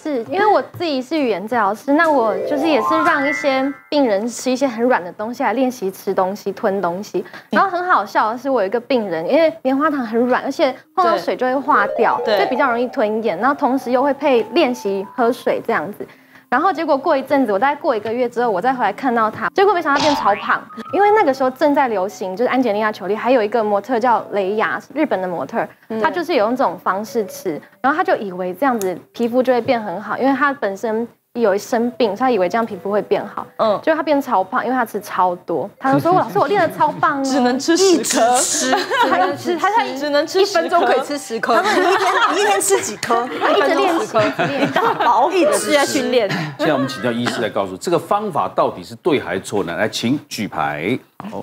是因为我自己是语言治疗师，那我就是也是让一些病人吃一些很软的东西来练习吃东西、吞东西。然后很好笑的是，我有一个病人，因为棉花糖很软，而且碰到水就会化掉，所以比较容易吞咽。然后同时又会配练习喝水这样子。然后结果过一阵子，我大概过一个月之后，我再回来看到他，结果没想到变超胖。因为那个时候正在流行，就是安吉丽娜·裘丽，还有一个模特叫雷雅，日本的模特，她就是有用这种方式吃，然后她就以为这样子皮肤就会变很好，因为她本身。有一生病，他以为这样皮肤会变好，嗯，结果他变超胖，因为他吃超多。他就说：“老师，我练的超棒，只能吃十颗，吃，还能吃，他他只能吃一分钟可以吃十颗。他说你一天你一天吃几颗？他一直练十颗，练大薄，一直在训练。现在我们请教医师来告诉这个方法到底是对还是错呢？来，请举牌。好，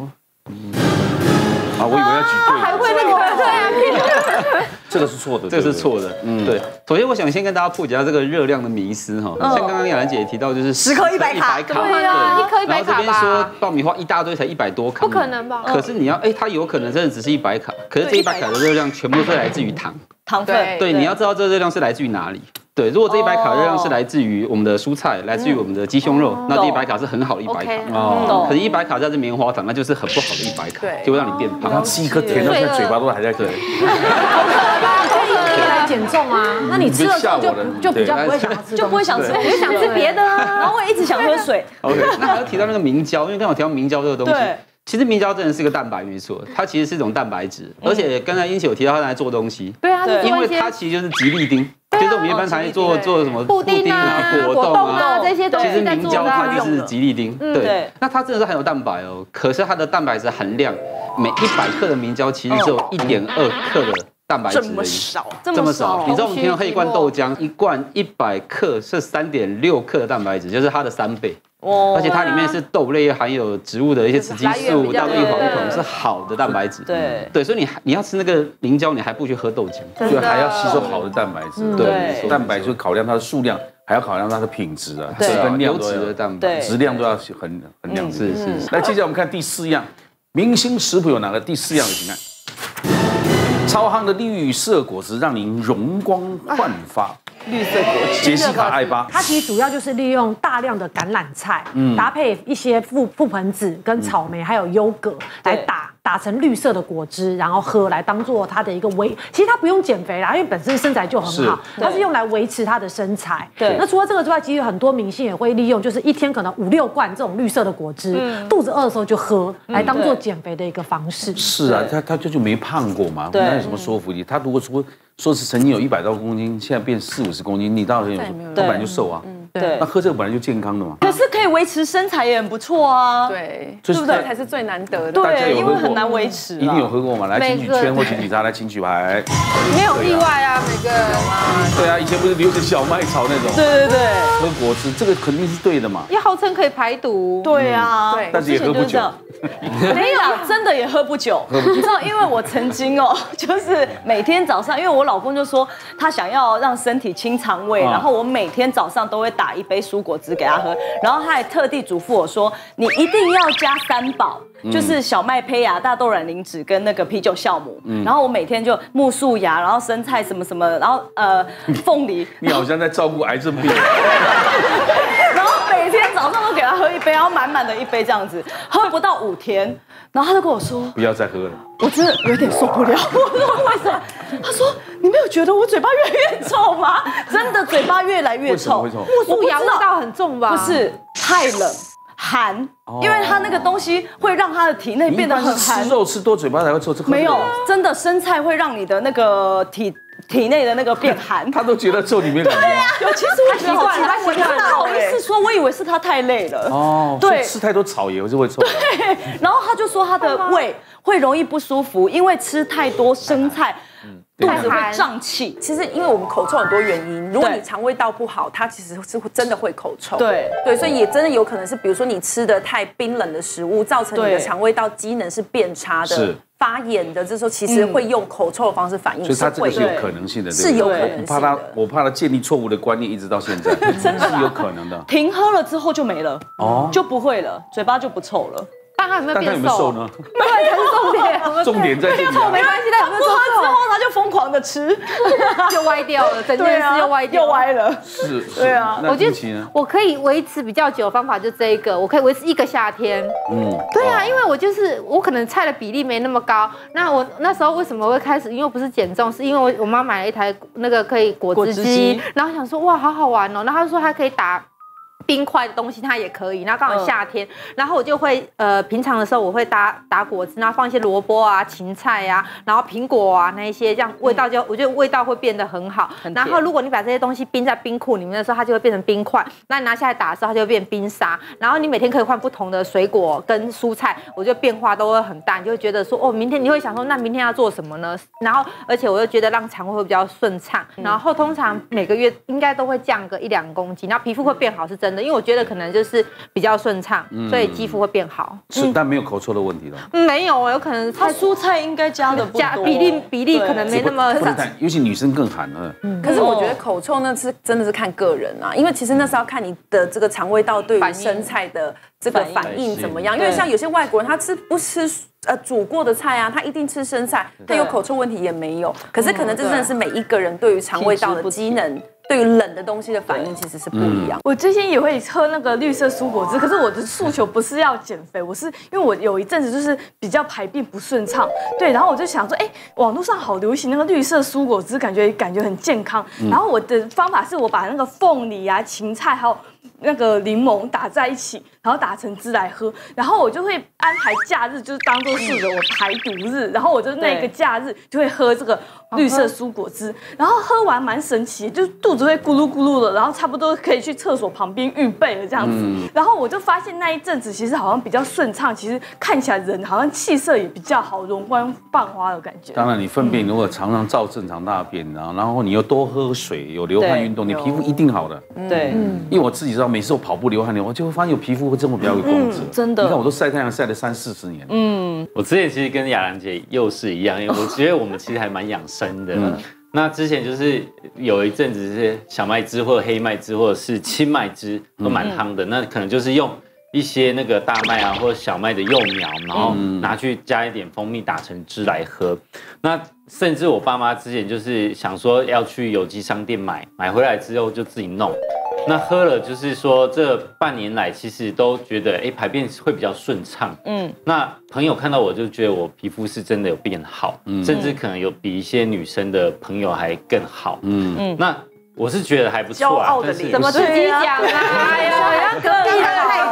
啊，我以为要举这个是错的，这个是错的。嗯，对。首先，我想先跟大家破解下这个热量的迷思哈。像刚刚雅兰姐也提到，就是十颗一百卡，对啊，一颗一百卡然后这边说爆米花一大堆才一百多卡，不可能吧？可是你要，哎，它有可能真的只是一百卡，可是这一百卡的热量全部都是来自于糖，糖分。对，你要知道这热量是来自于哪里。对，如果这一百卡热量是来自于我们的蔬菜，来自于我们的鸡胸肉，那这一百卡是很好的一百卡。哦。可是，一百卡加是棉花糖，那就是很不好的一百卡，就会让你变胖。然后吃一颗甜到现在嘴巴都还在对。可以来减重啊！那你吃了之后就就比较不会想吃，就不会想吃，我就想吃别的啊。然后会一直想喝水。OK，那还要提到那个明胶，因为刚好提到明胶这个东西。其实明胶真的是一个蛋白，没错，它其实是一种蛋白质，而且刚才英姐有提到它来做东西。对啊，因为它其实就是吉利丁，就是我们一般常做做什么布丁啊、果冻啊这些东西。其实明胶它就是吉利丁，对。那它真的是含有蛋白哦，可是它的蛋白质含量，每一百克的明胶其实只有一点二克的蛋白质这么少，这么少。你知道我们平常喝一罐豆浆，一罐一百克是三点六克的蛋白质，就是它的三倍。而且它里面是豆类，含有植物的一些雌激素、大豆异黄酮，是好的蛋白质。对对，所以你你要吃那个凝胶，你还不如去喝豆浆，就还要吸收好的蛋白质。对，蛋白就考量它的数量，还要考量它的品质啊，质跟量质的蛋白，质量都要很很量。是是。来，接下来我们看第四样，明星食谱有哪个？第四样请看，超夯的绿色果汁，让您容光焕发。绿色果汁，杰西卡艾巴，它其实主要就是利用大量的橄榄菜，嗯，搭配一些覆覆盆子跟草莓，还有优格来打打成绿色的果汁，然后喝来当做它的一个维。其实它不用减肥啦，因为本身身材就很好，它是用来维持它的身材。对。那除了这个之外，其实很多明星也会利用，就是一天可能五六罐这种绿色的果汁，肚子饿的时候就喝，来当做减肥的一个方式。是啊，他他就就没胖过嘛，那有什么说服力？他如果说。说是曾经有一百多公斤，现在变四五十公斤，你当然有，他本来就瘦啊。对，那喝这个本来就健康的嘛。可是可以维持身材也很不错啊。对，对不对？才是最难得的。对，因为很难维持。一定有喝过嘛？来，请举圈或请举叉，来，请举牌。没有意外啊，每个人啊。对啊，以前不是流行小麦草那种。对对对。喝果汁，这个肯定是对的嘛。也号称可以排毒。对啊。对。但是也喝不久。没有，真的也喝不久。你知道，因为我曾经哦，就是每天早上，因为我老公就说他想要让身体清肠胃，然后我每天早上都会打一杯蔬果汁给他喝，然后他还特地嘱咐我说，你一定要加三宝，就是小麦胚芽、大豆卵磷脂跟那个啤酒酵母。然后我每天就木薯芽，然后生菜什么什么，然后呃凤梨。你好像在照顾癌症病人。然后每天早上都给他喝一杯，然后满满的一杯这样子，喝不到五天，然后他就跟我说不要再喝了。我真的有点受不了。我说为什么？他说你没有觉得我嘴巴越来越臭吗？真的嘴巴越来越臭。木薯芽味道很重吧？不是，太冷。寒，因为它那个东西会让它的体内变得很寒。吃肉吃多嘴巴才会臭，没有，真的生菜会让你的那个体体内的那个变寒。他都觉得臭里面对呀，其实我习惯了，我不好意思说，我以为是他太累了。哦，对，吃太多草也是会臭。对，然后他就说他的胃会容易不舒服，因为吃太多生菜。肚子会胀气，其实因为我们口臭很多原因，如果你肠胃道不好，它其实是真的会口臭。对对，所以也真的有可能是，比如说你吃的太冰冷的食物，造成你的肠胃道机能是变差的，发炎的，这时候其实会用口臭的方式反应。所以它这个是有可能性的，是有可能性的。怕他，我怕他建立错误的观念，一直到现在，真的是有可能的。停喝了之后就没了，哦，就不会了，嘴巴就不臭了。但他有没有变瘦呢？对，才是重点。重点在这里。没关系，他有没有瘦？之后他就疯狂的吃，就歪掉了，整件事又歪掉，又歪了。是，对啊。我觉得我可以维持比较久的方法就这一个，我可以维持一个夏天。嗯，对啊，因为我就是我可能菜的比例没那么高。那我那时候为什么会开始？因为不是减重，是因为我我妈买了一台那个可以果汁机，然后想说哇，好好玩哦。然后她说还可以打。冰块的东西它也可以，然后刚好夏天，然后我就会呃平常的时候我会打打果汁，然后放一些萝卜啊、芹菜呀，然后苹果啊那一些，这样味道就我觉得味道会变得很好。然后如果你把这些东西冰在冰库里面的时候，它就会变成冰块。那你拿下来打的时候，它就会变冰沙。然后你每天可以换不同的水果跟蔬菜，我觉得变化都会很大，你就会觉得说哦，明天你会想说那明天要做什么呢？然后而且我又觉得让肠胃会比较顺畅。然后通常每个月应该都会降个一两公斤，然后皮肤会变好是真的，因为我觉得可能。就是比较顺畅，所以肌肤会变好。是，但没有口臭的问题了。没有，有可能它蔬菜应该加的加比例比例可能没那么。尤其女生更寒了。可是我觉得口臭那是真的是看个人啊，因为其实那是要看你的这个肠胃道对于生菜的这个反应怎么样。因为像有些外国人他吃不吃呃煮过的菜啊，他一定吃生菜，他有口臭问题也没有。可是可能这真的是每一个人对于肠胃道的机能。对于冷的东西的反应其实是不一样。我最近也会喝那个绿色蔬果汁，可是我的诉求不是要减肥，我是因为我有一阵子就是比较排便不顺畅，对，然后我就想说，哎，网络上好流行那个绿色蔬果汁，感觉感觉很健康。然后我的方法是我把那个凤梨啊、芹菜还有那个柠檬打在一起。然后打成汁来喝，然后我就会安排假日，就是当做是我排毒日，然后我就那个假日就会喝这个绿色蔬果汁，然后喝完蛮神奇，就肚子会咕噜咕噜的，然后差不多可以去厕所旁边预备了这样子，然后我就发现那一阵子其实好像比较顺畅，其实看起来人好像气色也比较好，容光焕发的感觉。当然，你粪便如果常常照正常大便，然后然后你又多喝水，有流汗运动，你皮肤一定好的。对，因为我自己知道，每次我跑步流汗流，我就会发现有皮肤。会这么比较有工资，真的。你看，我都晒太阳晒了三四十年。嗯，我之前其实跟雅兰姐又是一样，因为我觉得我们其实还蛮养生的。那之前就是有一阵子是小麦汁或者黑麦汁或者是青麦汁都蛮夯的，那可能就是用一些那个大麦啊或者小麦的幼苗，然后拿去加一点蜂蜜打成汁来喝。那甚至我爸妈之前就是想说要去有机商店买，买回来之后就自己弄。那喝了，就是说这半年来，其实都觉得哎排便会比较顺畅。嗯，那朋友看到我就觉得我皮肤是真的有变好，甚至可能有比一些女生的朋友还更好。嗯嗯，那我是觉得还不错啊。怎么自己讲啊？哎呀，隔壁的太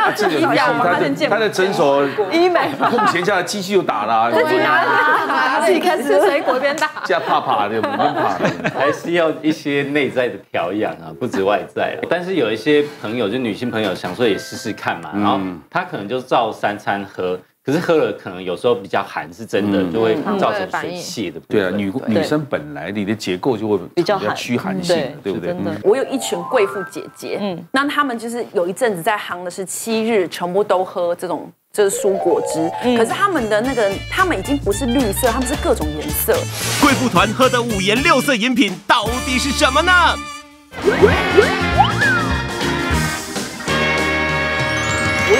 啊！这个他的他在诊所医美空闲下来机器又打了，自己拿自己开始吃水果边打，这样怕怕的，不用怕的，还是要一些内在的调养啊，不止外在。但是有一些朋友，就女性朋友，想说也试试看嘛，然后她可能就照三餐喝。可是喝了可能有时候比较寒，是真的就会造成水泄的。对啊，女女生本来你的结构就会比较虚寒。性，对不对？我有一群贵妇姐姐，嗯，那她们就是有一阵子在行的是七日全部都喝这种就是蔬果汁，可是他们的那个他们已经不是绿色，他们是各种颜色。贵妇团喝的五颜六色饮品到底是什么呢？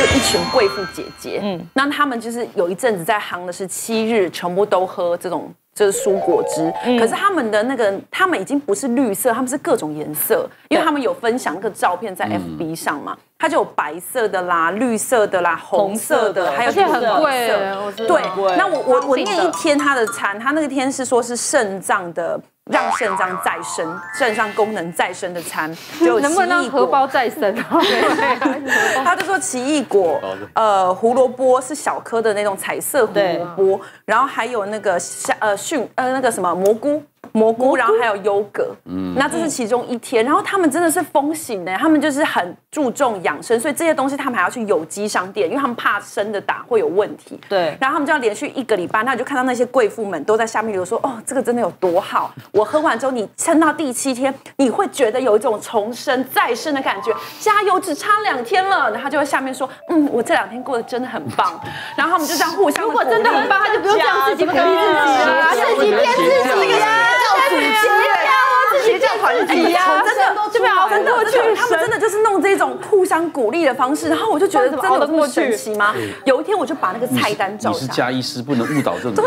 我有一群贵妇姐姐，嗯，那他们就是有一阵子在行的是七日全部都喝这种就是蔬果汁，可是他们的那个他们已经不是绿色，他们是各种颜色，因为他们有分享那个照片在 FB 上嘛，它就有白色的啦、绿色的啦、红色的，还有很贵，对，那我我我那一天他的餐，他那个天是说是肾脏的。让肾脏再生，肾脏功能再生的餐，就能不能让荷包再生？他就说奇异果，呃，胡萝卜是小颗的那种彩色胡萝卜，然后还有那个像呃蕈呃那个什么蘑菇。蘑菇，然后还有优格，嗯，那这是其中一天。然后他们真的是风行的，他们就是很注重养生，所以这些东西他们还要去有机商店，因为他们怕生的打会有问题。对，然后他们就要连续一个礼拜，那你就看到那些贵妇们都在下面留说：“哦，这个真的有多好！我喝完之后，你撑到第七天，你会觉得有一种重生再生的感觉。加油，只差两天了。”然后就会下面说：“嗯，我这两天过得真的很棒。”然后他们就这样互相。如果真的很棒，他就不用这样自己鼓励自己了，自己骗自己呀。自己呀，自己叫团体呀，真的都不要真的，他们真的就是弄这种互相鼓励的方式，然后我就觉得真的这么神奇吗？有一天我就把那个菜单照下，你是加医师，不能误导这种。对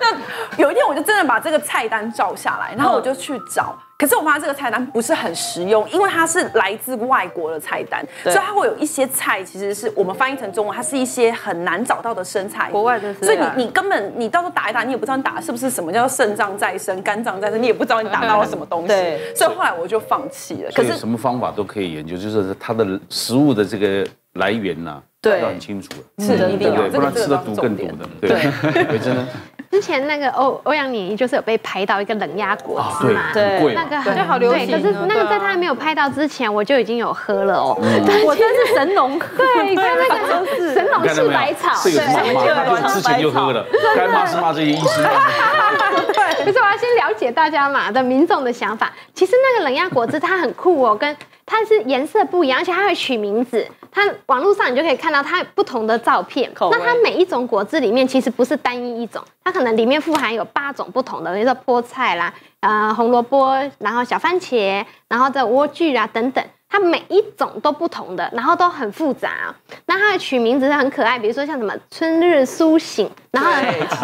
那有一天我就真的把这个菜单照下来，然后我就去找。可是我发现这个菜单不是很实用，因为它是来自外国的菜单，所以它会有一些菜其实是我们翻译成中文，它是一些很难找到的生菜，国外的。所以你你根本你到时候打一打，你也不知道你打的是不是什么叫肾脏再生、肝脏再生，你也不知道你打到了什么东西。对。所以后来我就放弃了。可是什么方法都可以研究，就是它的食物的这个来源呐，对，要很清楚是的，一定要，不然吃的毒更毒的。对，真的。之前那个欧欧阳妮妮就是有被拍到一个冷压果汁嘛，对，那个就好流行。可是那个在他没有拍到之前，我就已经有喝了哦。我真是神农，对，在那个 神农氏百草，对，之前就喝了，该骂是骂这些医师。对，可是我要先了解大家嘛的民众的想法。其实那个冷压果汁它很酷哦，跟它是颜色不一样，而且它会取名字。它网络上你就可以看到它不同的照片。那它每一种果汁里面其实不是单一一种，它可能里面富含有八种不同的，比如说菠菜啦、呃红萝卜，然后小番茄，然后这莴苣啊等等，它每一种都不同的，然后都很复杂。那它的取名字是很可爱，比如说像什么春日苏醒，然后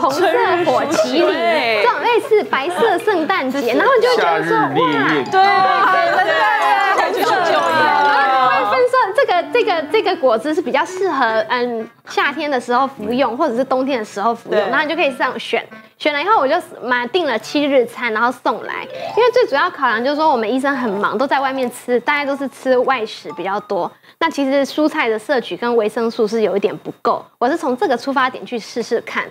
红色火麒麟，这种类似白色圣诞节，然后你就觉得说哇，对对对，很久这个这个这个果汁是比较适合嗯夏天的时候服用，或者是冬天的时候服用，然后你就可以这样选。选了以后，我就买订了七日餐，然后送来。因为最主要考量就是说，我们医生很忙，都在外面吃，大家都是吃外食比较多。那其实蔬菜的摄取跟维生素是有一点不够。我是从这个出发点去试试看。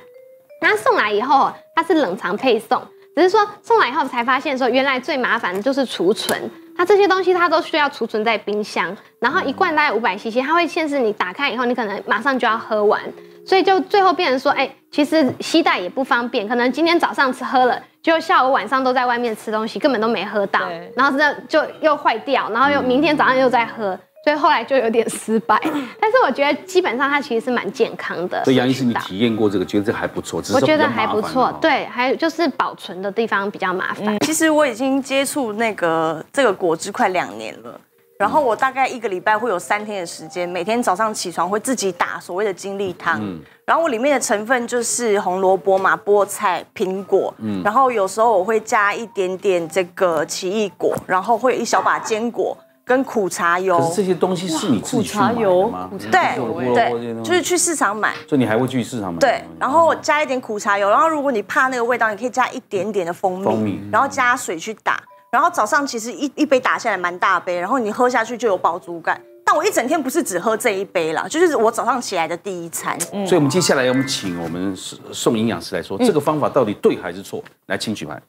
那送来以后，它是冷藏配送，只是说送来以后才发现说，原来最麻烦的就是储存。它这些东西它都需要储存在冰箱，然后一罐大概五百 CC，它会限制你打开以后，你可能马上就要喝完，所以就最后变成说，哎，其实携带也不方便，可能今天早上吃喝了，就下午晚上都在外面吃东西，根本都没喝到，然后这就又坏掉，然后又明天早上又再喝。所以后来就有点失败，但是我觉得基本上它其实是蛮健康的。所以杨医师，你体验过这个，觉得这还不错，我觉得还不错。对，还有就是保存的地方比较麻烦。其实我已经接触那个这个果汁快两年了，然后我大概一个礼拜会有三天的时间，每天早上起床会自己打所谓的精力汤。嗯。然后我里面的成分就是红萝卜嘛、菠菜、苹果。嗯。然后有时候我会加一点点这个奇异果，然后会有一小把坚果。跟苦茶油，可是这些东西是你自己去买的吗？对对，就是去市场买。所以你还会去市场买？对，然后加一点苦茶油，然后如果你怕那个味道，你可以加一点点的蜂蜜，蜂蜜，然后加水去打。然后早上其实一一杯打下来蛮大杯，然后你喝下去就有饱足感。但我一整天不是只喝这一杯啦，就是我早上起来的第一餐。所以我们接下来我们请我们送营养师来说，这个方法到底对还是错？来，请举牌。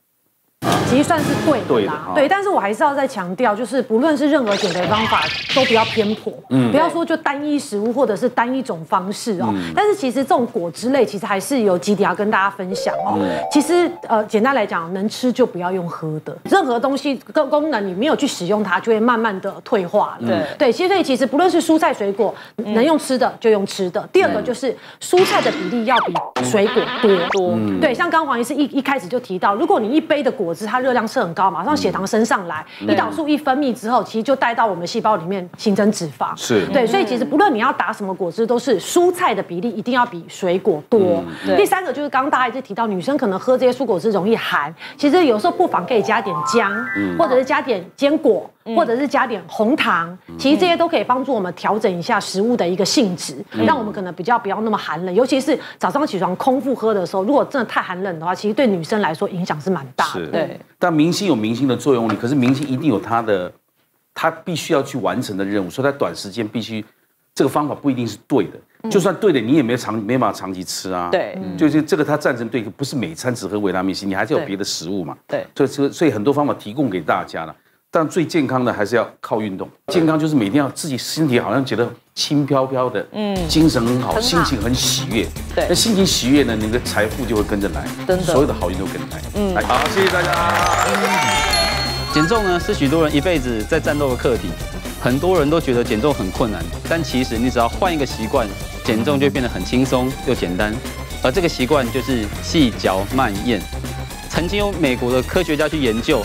其实算是对的啦，对，但是我还是要再强调，就是不论是任何减肥方法，都不要偏颇，嗯，不要说就单一食物或者是单一种方式哦。但是其实这种果汁类，其实还是有几点要跟大家分享哦。其实呃，简单来讲，能吃就不要用喝的，任何东西功功能你没有去使用它，就会慢慢的退化了。对对，所以其实不论是蔬菜水果，能用吃的就用吃的。第二个就是蔬菜的比例要比水果多。多。对，像刚黄医师一一开始就提到，如果你一杯的果果汁，它热量是很高，马上血糖升上来，胰岛素一分泌之后，其实就带到我们细胞里面形成脂肪。是对，所以其实不论你要打什么果汁，都是蔬菜的比例一定要比水果多。第三个就是刚刚大家一直提到，女生可能喝这些蔬果汁容易寒，其实有时候不妨可以加点姜，或者是加点坚果。或者是加点红糖，其实这些都可以帮助我们调整一下食物的一个性质，让我们可能比较不要那么寒冷。尤其是早上起床空腹喝的时候，如果真的太寒冷的话，其实对女生来说影响是蛮大的。对，但明星有明星的作用力，可是明星一定有他的，他必须要去完成的任务，所以在短时间必须这个方法不一定是对的。就算对的，你也没长没办法长期吃啊。对，就是这个他赞成对，不是每餐只喝维他命 C，你还是有别的食物嘛。对，所以所以很多方法提供给大家了。但最健康的还是要靠运动。健康就是每天要自己身体好像觉得轻飘飘的，嗯，精神很好，心情很喜悦。对，那心情喜悦呢，你的财富就会跟着来，真的，所有的好运都跟着来。嗯，好，谢谢大家。减重呢是许多人一辈子在战斗的课题，很多人都觉得减重很困难，但其实你只要换一个习惯，减重就变得很轻松又简单。而这个习惯就是细嚼慢咽。曾经有美国的科学家去研究。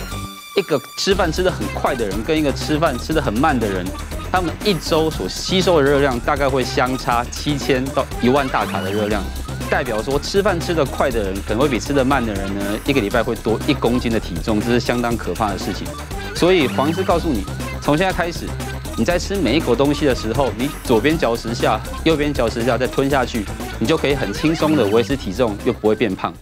一个吃饭吃的很快的人，跟一个吃饭吃的很慢的人，他们一周所吸收的热量大概会相差七千到一万大卡的热量，代表说吃饭吃得快的人，可能会比吃得慢的人呢，一个礼拜会多一公斤的体重，这是相当可怕的事情。所以黄师告诉你，从现在开始，你在吃每一口东西的时候，你左边嚼十下，右边嚼十下，再吞下去，你就可以很轻松的维持体重，又不会变胖。